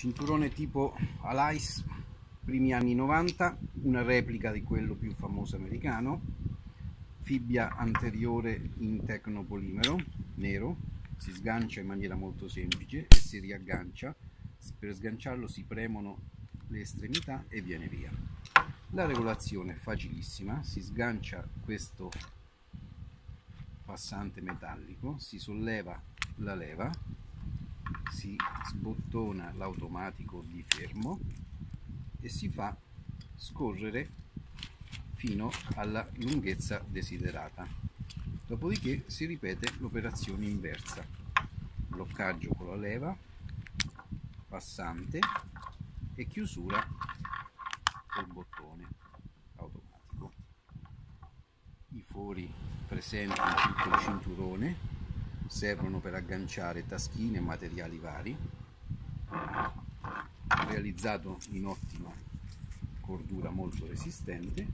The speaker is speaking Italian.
cinturone tipo Alice primi anni 90 una replica di quello più famoso americano fibbia anteriore in tecnopolimero nero si sgancia in maniera molto semplice e si riaggancia per sganciarlo si premono le estremità e viene via. La regolazione è facilissima si sgancia questo passante metallico si solleva la leva si sbottona l'automatico di fermo e si fa scorrere fino alla lunghezza desiderata. Dopodiché si ripete l'operazione inversa. Bloccaggio con la leva passante e chiusura col bottone automatico. I fori presenti tutto il cinturone servono per agganciare taschine e materiali vari. Realizzato in ottima cordura molto resistente